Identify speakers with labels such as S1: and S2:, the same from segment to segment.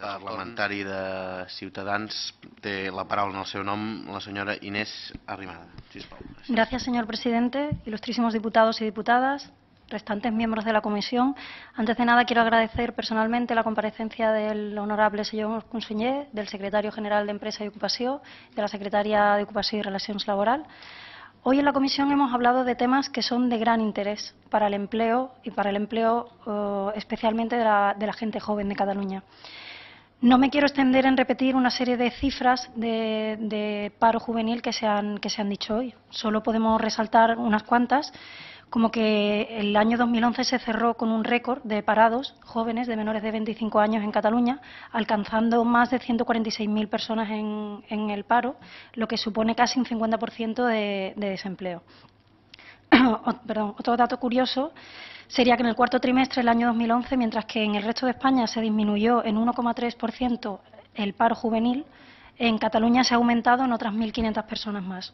S1: parlamentari de Ciutadans té la paraula en el seu nom la senyora Inés Arrimada. Sisplau.
S2: Gracias, señor presidente. Ilustrísimos diputados y diputadas, restantes miembros de la comisión. Antes de nada, quiero agradecer personalmente la comparecencia del honorable señor conseller, del secretario general de Empresa y Ocupación, de la secretaria de Ocupación y Relaciones Laboral. Hoy en la comisión hemos hablado de temas que son de gran interés para el empleo y para el empleo eh, especialmente de la, de la gente joven de Cataluña. No me quiero extender en repetir una serie de cifras de, paro juvenil que se, han, que se han dicho hoy. Solo podemos resaltar unas cuantas, como que el año 2011 se cerró con un récord de parados jóvenes de menores de 25 años en Cataluña, alcanzando más de 146.000 personas en, en, el paro, lo que supone casi un 50% de, de desempleo. Perdón, otro dato curioso sería que en el cuarto trimestre del año 2011, mientras que en el resto de España se disminuyó en 1,3% el paro juvenil, en Cataluña se ha aumentado en otras 1.500 personas más.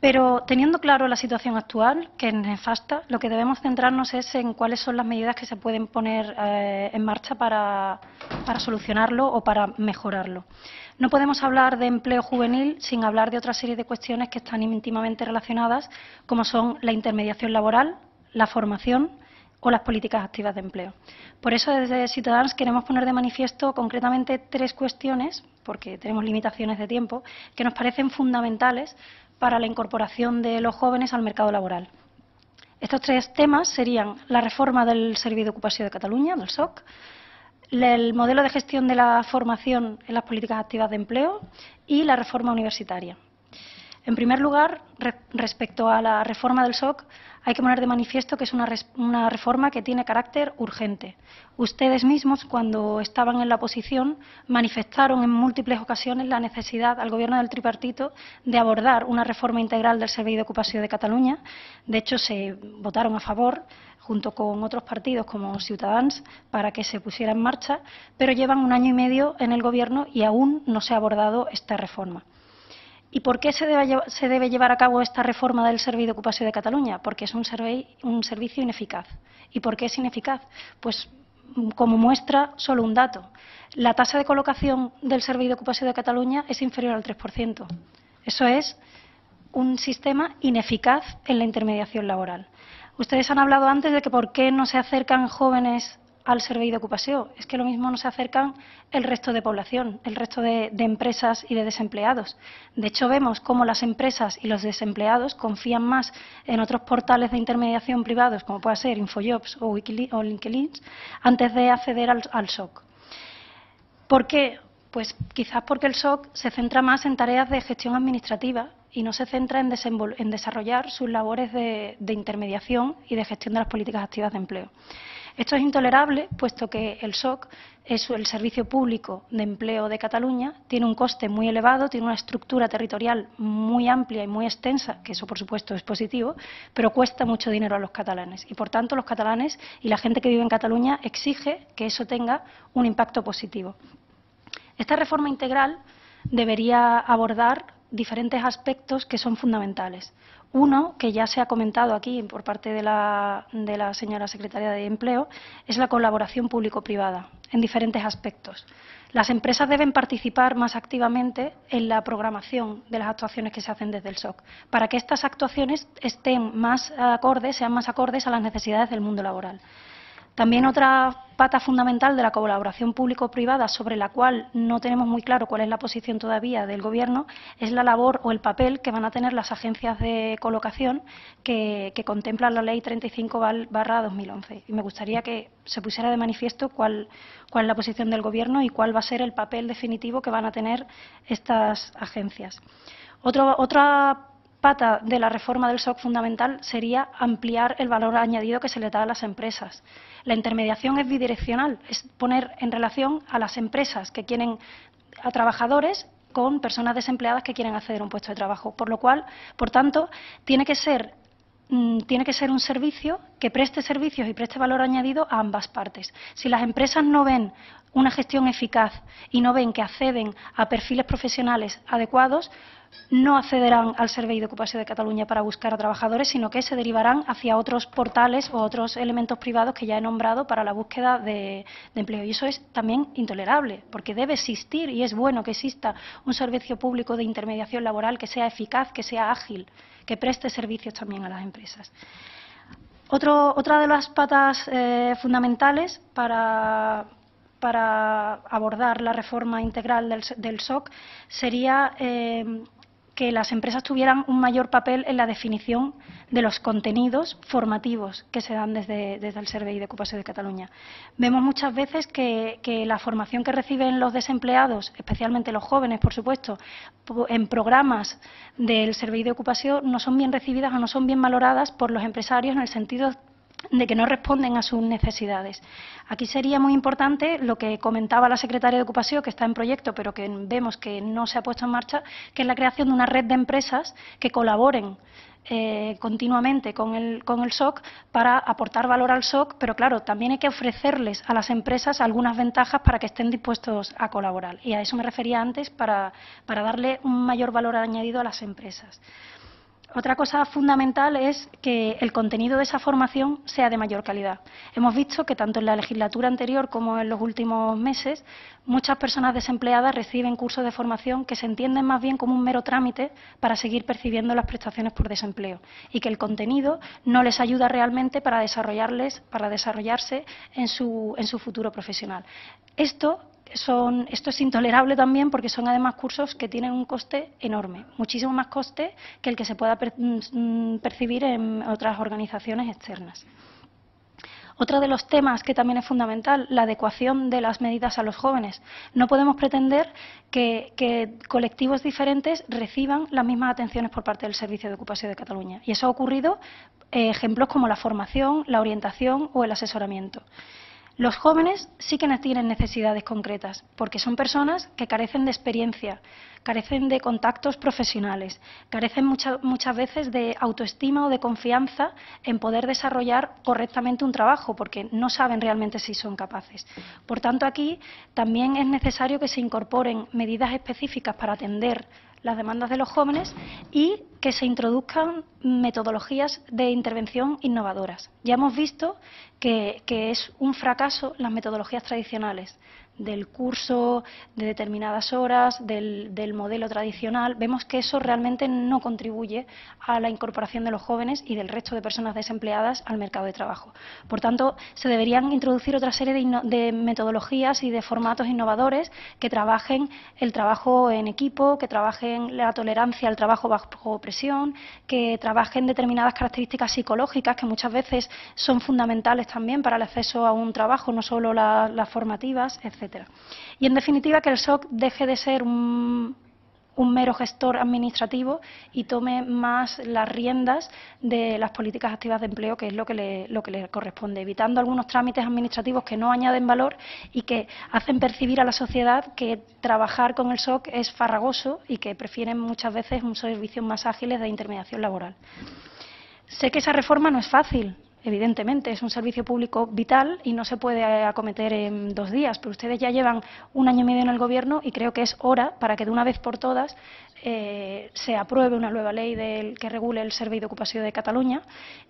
S2: Pero teniendo claro la situación actual, que es nefasta, lo que debemos centrarnos es en cuáles son las medidas que se pueden poner eh, en marcha para, para, solucionarlo o para mejorarlo. No podemos hablar de empleo juvenil sin hablar de otra serie de cuestiones que están íntimamente relacionadas, como son la intermediación laboral, la formación o las políticas activas de empleo. Por eso, desde Ciudadanos queremos poner de manifiesto concretamente tres cuestiones, porque tenemos limitaciones de tiempo, que nos parecen fundamentales para la incorporación de los jóvenes al mercado laboral. Estos tres temas serían la reforma del Servicio de Ocupación de Cataluña, del SOC, el modelo de gestión de la formación en las políticas activas de empleo y la reforma universitaria. En primer lugar, re respecto a la reforma del SOC, hay que poner de manifiesto que es una, una, reforma que tiene carácter urgente. Ustedes mismos, cuando estaban en la oposición, manifestaron en múltiples ocasiones la necesidad al Gobierno del tripartito de abordar una reforma integral del Servicio de Ocupación de Cataluña. De hecho, se votaron a favor junto con otros partidos como Ciutadans, para que se pusiera en marcha, pero llevan un año y medio en el Gobierno y aún no se ha abordado esta reforma. ¿Y por qué se debe, llevar a cabo esta reforma del Servicio de Ocupación de Cataluña? Porque es un, un servicio ineficaz. ¿Y por qué es ineficaz? Pues como muestra solo un dato. La tasa de colocación del Servicio de Ocupación de Cataluña es inferior al 3%. Eso es un sistema ineficaz en la intermediación laboral. Ustedes han hablado antes de que por qué no se acercan jóvenes al Servicio de Ocupación. Es que lo mismo no se acercan el resto de población, el resto de, empresas y de desempleados. De hecho, vemos cómo las empresas y los desempleados confían más en otros portales de intermediación privados, como puede ser Infojobs o, o LinkedIn, antes de acceder al, SOC. ¿Por qué? Pues quizás porque el SOC se centra más en tareas de gestión administrativa y no se centra en, en desarrollar sus labores de, de intermediación y de gestión de las políticas activas de empleo. Esto es intolerable, puesto que el SOC es el Servicio Público de Empleo de Cataluña, tiene un coste muy elevado, tiene una estructura territorial muy amplia y muy extensa, que eso por supuesto es positivo, pero cuesta mucho dinero a los catalanes. Y por tanto los catalanes y la gente que vive en Cataluña exige que eso tenga un impacto positivo. Esta reforma integral debería abordar diferentes aspectos que son fundamentales. Uno, que ya se ha comentado aquí por parte de la, de la señora secretaria de Empleo, es la colaboración público-privada en diferentes aspectos. Las empresas deben participar más activamente en la programación de las actuaciones que se hacen desde el SOC, para que estas actuaciones estén más acordes, sean más acordes a las necesidades del mundo laboral. También otra pata fundamental de la colaboración público-privada, sobre la cual no tenemos muy claro cuál es la posición todavía del Gobierno, es la labor o el papel que van a tener las agencias de colocación que, que contempla la Ley 35-2011. Y me gustaría que se pusiera de manifiesto cuál, cuál es la posición del Gobierno y cuál va a ser el papel definitivo que van a tener estas agencias. Otro, otra pata de la reforma del SOC fundamental sería ampliar el valor añadido que se le da a las empresas. La intermediación es bidireccional, es poner en relación a las empresas que quieren a trabajadores con personas desempleadas que quieren acceder a un puesto de trabajo. Por lo cual, por tanto, tiene que ser, mm, tiene que ser un servicio que preste servicios y preste valor añadido a ambas partes. Si las empresas no ven una gestión eficaz y no ven que acceden a perfiles profesionales adecuados, no accederán al Servicio de Ocupación de Cataluña para buscar a trabajadores, sino que se derivarán hacia otros portales o otros elementos privados que ya he nombrado para la búsqueda de, de, empleo. Y eso es también intolerable, porque debe existir y es bueno que exista un servicio público de intermediación laboral que sea eficaz, que sea ágil, que preste servicios también a las empresas. Otra de las patas eh, fundamentales para, para, abordar la reforma integral del, del SOC sería eh, que las empresas tuvieran un mayor papel en la definición de los contenidos formativos que se dan desde, el Servei de Ocupación de Cataluña. Vemos muchas veces que, que, la formación que reciben los desempleados, especialmente los jóvenes, por supuesto, en programas del Servei de Ocupación no son bien recibidas o no son bien valoradas por los empresarios en el sentido de que no responden a sus necesidades. Aquí sería muy importante lo que comentaba la secretaria de Ocupación, que está en proyecto, pero que vemos que no se ha puesto en marcha, que es la creación de una red de empresas que colaboren eh, continuamente con el, con el SOC para aportar valor al SOC, pero claro, también hay que ofrecerles a las empresas algunas ventajas para que estén dispuestos a colaborar. Y a eso me refería antes, para, para darle un mayor valor añadido a las empresas. Otra cosa fundamental es que el contenido de esa formación sea de mayor calidad. Hemos visto que tanto en la legislatura anterior como en los últimos meses muchas personas desempleadas reciben cursos de formación que se entienden más bien como un mero trámite para seguir percibiendo las prestaciones por desempleo y que el contenido no les ayuda realmente para desarrollarles, para desarrollarse en su, en su futuro profesional. Esto son, esto es intolerable también porque son además cursos que tienen un coste enorme, muchísimo más coste que el que se pueda mm, percibir en otras organizaciones externas. Otro de los temas que también es fundamental, la adecuación de las medidas a los jóvenes. No podemos pretender que, que, colectivos diferentes reciban las mismas atenciones por parte del Servicio de Ocupación de Cataluña. Y eso ha ocurrido, eh, ejemplos como la formación, la orientación o el asesoramiento. Los jóvenes sí que tienen necesidades concretas, porque son personas que carecen de experiencia, carecen de contactos profesionales, carecen mucha, muchas veces de autoestima o de confianza en poder desarrollar correctamente un trabajo, porque no saben realmente si son capaces. Por tanto, aquí también es necesario que se incorporen medidas específicas para atender las demandas de los jóvenes y que se introduzcan metodologías de intervención innovadoras. Ya hemos visto que, que es un fracaso las metodologías tradicionales del curso de determinadas horas, del, del, modelo tradicional, vemos que eso realmente no contribuye a la incorporación de los jóvenes y del resto de personas desempleadas al mercado de trabajo. Por tanto, se deberían introducir otra serie de, metodologías y de formatos innovadores que trabajen el trabajo en equipo, que trabajen la tolerancia al trabajo bajo presión, que trabajen determinadas características psicológicas que muchas veces son fundamentales también para el acceso a un trabajo, no solo la, las formativas, etc. Y, en definitiva, que el SOC deje de ser un, un mero gestor administrativo y tome más las riendas de las políticas activas de empleo, que es lo que, le, lo que le corresponde, evitando algunos trámites administrativos que no añaden valor y que hacen percibir a la sociedad que trabajar con el SOC es farragoso y que prefieren muchas veces un servicio más ágiles de intermediación laboral. Sé que esa reforma no es fácil, Evidentemente, es un servicio público vital y no se puede acometer en dos días, pero ustedes ya llevan un año y medio en el Gobierno y creo que es hora para que de una vez por todas eh, se apruebe una nueva ley del, que regule el Servicio de Ocupación de Cataluña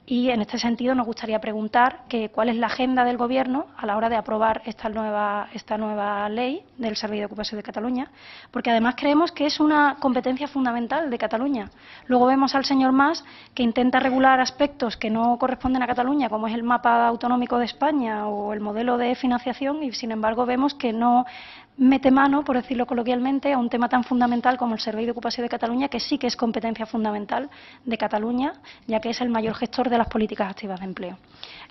S2: y en este sentido nos gustaría preguntar que, cuál es la agenda del Gobierno a la hora de aprobar esta nueva, esta nueva ley del Servicio de Ocupación de Cataluña, porque además creemos que es una competencia fundamental de Cataluña. Luego vemos al señor Mas que intenta regular aspectos que no corresponden a Cataluña, como es el mapa autonómico de España o el modelo de financiación, y sin embargo vemos que no mete mano, por decirlo coloquialmente, a un tema tan fundamental como el Servicio de Ocupación de Cataluña, que sí que es competencia fundamental de Cataluña, ya que es el mayor gestor de las políticas activas de empleo.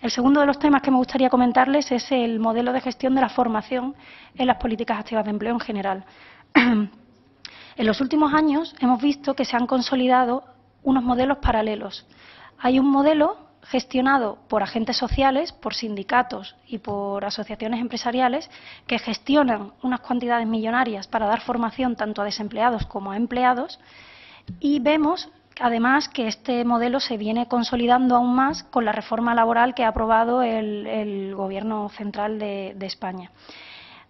S2: El segundo de los temas que me gustaría comentarles es el modelo de gestión de la formación en las políticas activas de empleo en general. en los últimos años hemos visto que se han consolidado unos modelos paralelos. Hay un modelo gestionado por agentes sociales, por sindicatos y por asociaciones empresariales que gestionan unas cantidades millonarias para dar formación tanto a desempleados como a empleados y vemos además que este modelo se viene consolidando aún más con la reforma laboral que ha aprobado el, Gobierno central de, España.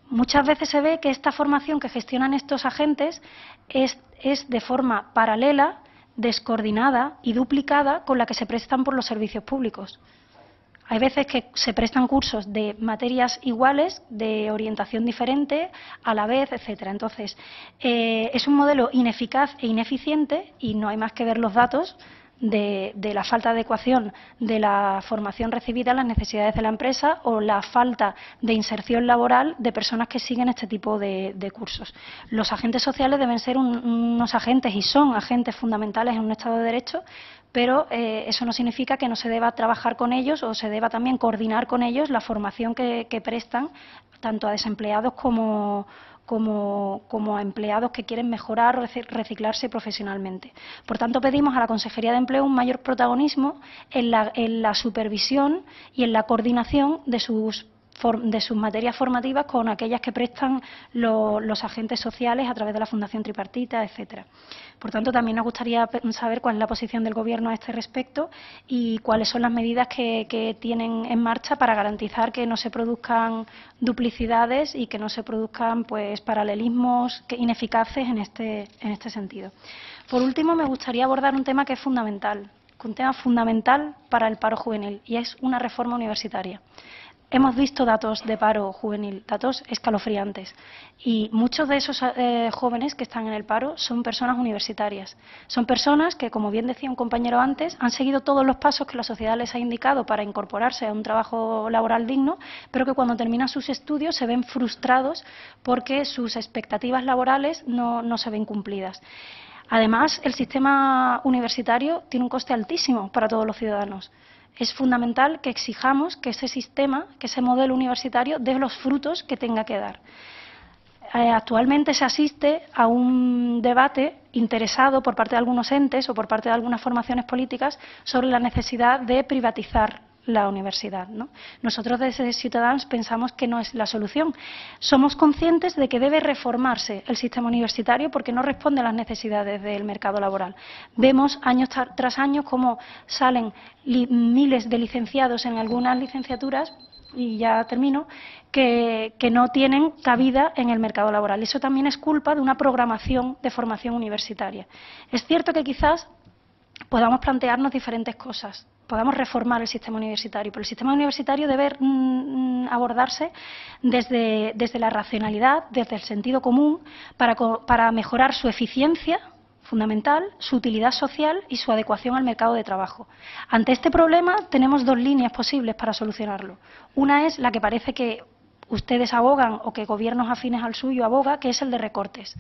S2: Muchas veces se ve que esta formación que gestionan estos agentes es, es de forma paralela, descoordinada y duplicada con la que se prestan por los servicios públicos. Hay veces que se prestan cursos de materias iguales, de orientación diferente, a la vez, etcétera. Entonces, eh, es un modelo ineficaz e ineficiente y no hay más que ver los datos de, la falta de adecuación de la formación recibida a las necesidades de la empresa o la falta de inserción laboral de personas que siguen este tipo de, cursos. Los agentes sociales deben ser unos agentes y son agentes fundamentales en un Estado de Derecho, pero eh, eso no significa que no se deba trabajar con ellos o se deba también coordinar con ellos la formación que prestan tanto a desempleados como, como, a empleados que quieren mejorar o reciclarse profesionalmente. Por tanto, pedimos a la Consejería de Empleo un mayor protagonismo en la supervisión y en la coordinación de sus de sus materias formativas con aquellas que prestan los agentes sociales a través de la Fundación Tripartita, etcétera. Por tanto, también nos gustaría saber cuál es la posición del Gobierno a este respecto y cuáles son las medidas que, tienen en marcha para garantizar que no se produzcan duplicidades y que no se produzcan pues, paralelismos ineficaces en este, en este sentido. Por último, me gustaría abordar un tema que es fundamental, un tema fundamental para el paro juvenil y es una reforma universitaria. Hemos visto datos de paro juvenil, datos escalofriantes, y muchos de esos eh, jóvenes que están en el paro son personas universitarias. Son personas que, como bien decía un compañero antes, han seguido todos los pasos que la sociedad les ha indicado para incorporarse a un trabajo laboral digno, pero que cuando terminan sus estudios se ven frustrados porque sus expectativas laborales no, no se ven cumplidas. Además, el sistema universitario tiene un coste altísimo para todos los ciudadanos es fundamental que exijamos que ese sistema, que ese modelo universitario dé los frutos que tenga que dar. Eh, actualmente se asiste a un debate interesado por parte de algunos entes o por parte de algunas formaciones políticas sobre la necesidad de privatizar la universidad. Nosotros desde Ciudadanos pensamos que no es la solución. Somos conscientes de que debe reformarse el sistema universitario porque no responde a las necesidades del mercado laboral. Vemos año tras año cómo salen miles de licenciados en algunas licenciaturas y ya termino, que, que, no tienen cabida en el mercado laboral. Eso también es culpa de una programación de formación universitaria. Es cierto que quizás podamos plantearnos diferentes cosas podamos reformar el sistema universitario. Pero el sistema universitario debe mm, abordarse desde, desde, la racionalidad, desde el sentido común, para, para mejorar su eficiencia fundamental, su utilidad social y su adecuación al mercado de trabajo. Ante este problema tenemos dos líneas posibles para solucionarlo. Una es la que parece que ustedes abogan o que gobiernos afines al suyo aboga, que es el de recortes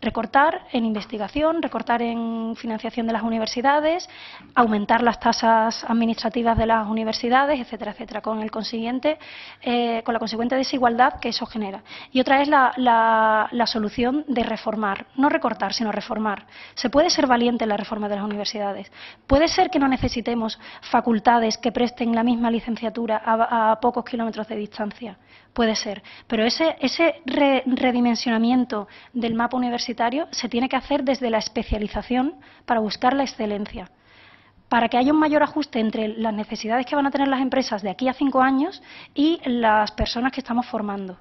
S2: recortar en investigación, recortar en financiación de las universidades, aumentar las tasas administrativas de las universidades, etcétera, etcétera, con el consiguiente, eh, con la consecuente desigualdad que eso genera. Y otra es la, la, solución de reformar, no recortar, sino reformar. Se puede ser valiente en la reforma de las universidades. Puede ser que no necesitemos facultades que presten la misma licenciatura a, pocos kilómetros de distancia. Puede ser. Pero ese, ese redimensionamiento del mapa universitario se tiene que hacer desde la especialización para buscar la excelencia, para que haya un mayor ajuste entre las necesidades que van a tener las empresas de aquí a cinco años y las personas que estamos formando.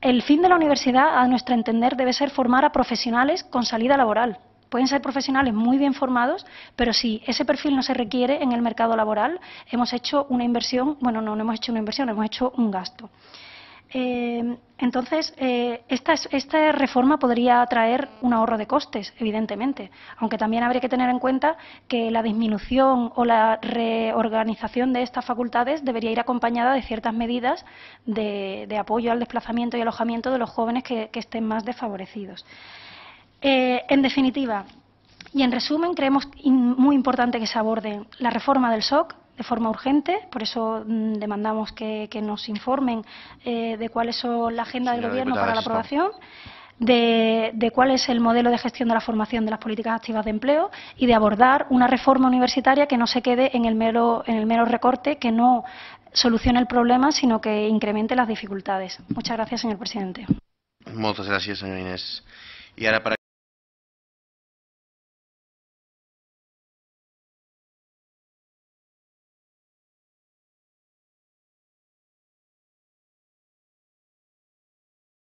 S2: el fin de la universidad, a nuestro entender, debe ser formar a profesionales con salida laboral. Pueden ser profesionales muy bien formados, pero si ese perfil no se requiere en el mercado laboral, hemos hecho una inversión, bueno, no, hemos hecho una inversión, hemos hecho un gasto. Eh, entonces, eh, esta, reforma podría traer un ahorro de costes, evidentemente, aunque también habría que tener en cuenta que la disminución o la reorganización de estas facultades debería ir acompañada de ciertas medidas de, apoyo al desplazamiento y alojamiento de los jóvenes que, estén más desfavorecidos. Eh, en definitiva, y en resumen, creemos muy importante que se aborde la reforma del SOC, de forma urgente, por eso mm, demandamos que, nos informen eh, de cuál es la agenda del Gobierno para la aprobación. De, cuál es el modelo de gestión de la formación de las políticas activas de empleo y de abordar una reforma universitaria que no se quede en el mero, en el mero recorte, que no solucione el problema, sino que incremente las dificultades. Muchas gracias, señor presidente.
S1: Muchas gracias, señor Inés. Y ahora para